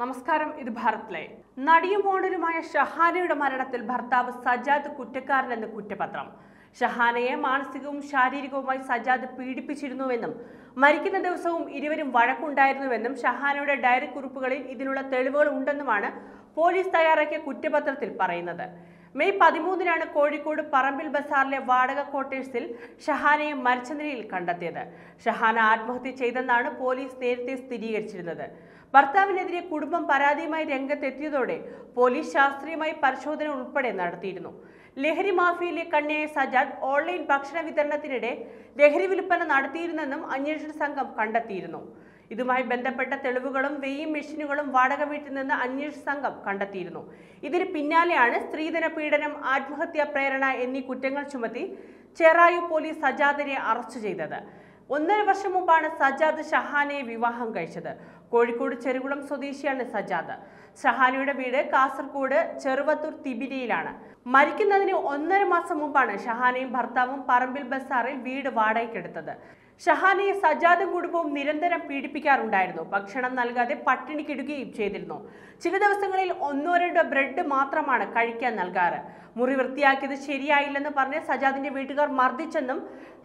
നമസ്കാരം ഇത് ഭാരത് ലൈവ്. നടിയും മോഡലുമായ ഷഹാനയുടെ മരണത്തിൽ ഭർത്താവ് സജാദ് കുറ്റക്കാരനെന്ന് കുറ്റപത്രം. ഷഹാനയെ മാനസികവും ശാരീരികവുമായി സജാദ് പീഡിപ്പിച്ചിരുന്നുവെന്നും മരിക്കുന്ന ദിവസവും ഇരുവരും വഴക്കുണ്ടായിരുന്നുവെന്നും ഷഹാനയുടെ ഡയറി കുറിപ്പുകളിൽ ഇതിനുള്ള തെളിവുകൾ ഉണ്ടെന്നുമാണ് പോലീസ് തയ്യാറാക്കിയ കുറ്റപത്രത്തിൽ പറയുന്നത്. മെയ് പതിമൂന്നിനാണ് കോഴിക്കോട് പറമ്പിൽ ബസാറിലെ വാടക ക്വാർട്ടേഴ്സിൽ ഷഹാനയെ മരിച്ച നിലയിൽ കണ്ടെത്തിയത്. ഷഹാന ആത്മഹത്യ ചെയ്തെന്നാണ് പോലീസ് നേരത്തെ സ്ഥിരീകരിച്ചിരുന്നത്. ഭർത്താവിനെതിരെ കുടുംബം പരാതിയുമായി രംഗത്തെത്തിയതോടെ പോലീസ് ശാസ്ത്രീയമായി പരിശോധന ഉൾപ്പെടെ നടത്തിയിരുന്നു. ലഹരി മാഫിയയിലെ കണ്ണിയായ സജാദ് ഓൺലൈൻ ഭക്ഷണ വിതരണത്തിനിടെ ലഹരി വിൽപ്പന നടത്തിയിരുന്നെന്നും അന്വേഷണ സംഘം കണ്ടെത്തിയിരുന്നു. ഇതുമായി ബന്ധപ്പെട്ട തെളിവുകളും വെയ്യും മെഷീനുകളും വാടക വീട്ടിൽ നിന്ന് അന്വേഷണ സംഘം കണ്ടെത്തിയിരുന്നു. ഇതിന് പിന്നാലെയാണ് സ്ത്രീധന പീഡനം ആത്മഹത്യാ പ്രേരണ എന്നീ കുറ്റങ്ങൾ ചുമത്തി ചെറായു പോലീസ് സജാദിനെ അറസ്റ്റ് ചെയ്തത്. ഒന്നര വർഷം മുമ്പാണ് സജാദ് ഷഹാനെ വിവാഹം കഴിച്ചത്. കോഴിക്കോട് ചെറുകുളം സ്വദേശിയാണ് സജാദ്. ഷഹാനയുടെ വീട് കാസർഗോഡ് ചെറുവത്തൂർ തിബിരിയിലാണ് മരിക്കുന്നതിന് ഒന്നര മാസം മുമ്പാണ് ഷഹാനയും ഭർത്താവും പറമ്പിൽ ബസാറിൽ വീട് വാടകയ്ക്കെടുത്തത്. ഷഹാനയെ സജാദും കുടുംബവും നിരന്തരം പീഡിപ്പിക്കാറുണ്ടായിരുന്നു. ഭക്ഷണം നൽകാതെ പട്ടിണിക്കിടുകയും ചെയ്തിരുന്നു. ചില ദിവസങ്ങളിൽ ഒന്നോ രണ്ടോ ബ്രെഡ് മാത്രമാണ് കഴിക്കാൻ നൽകാറ്. മുറി വൃത്തിയാക്കിയത് ശരിയായില്ലെന്ന് പറഞ്ഞ് സജാദിന്റെ വീട്ടുകാർ മർദ്ദിച്ചെന്നും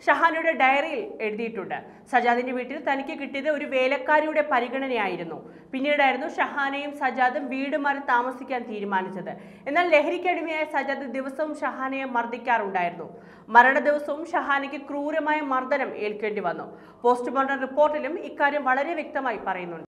ഷഹാനയുടെ ഡയറിയിൽ എഴുതിയിട്ടുണ്ട്. സജാദിന്റെ വീട്ടിൽ തനിക്ക് കിട്ടിയത് ഒരു വേലക്കാരിയുടെ പരിഗണനയായിരുന്നു. പിന്നീടായിരുന്നു ഷഹാനയും സജാദും വീട് മാറി താമസിക്കാൻ തീരുമാനിച്ചത്. എന്നാൽ ലഹരിക്കടിമയായ സജാദ് ദിവസവും ഷഹാനയെ മർദ്ദിക്കാറുണ്ടായിരുന്നു. മരണ ദിവസവും ഷഹാനയ്ക്ക് ക്രൂരമായ മർദ്ദനം ഏൽക്കേണ്ടി വന്നു. പോസ്റ്റ്മോർട്ടം റിപ്പോർട്ടിലും ഇക്കാര്യം വളരെ വ്യക്തമായി പറയുന്നുണ്ട്.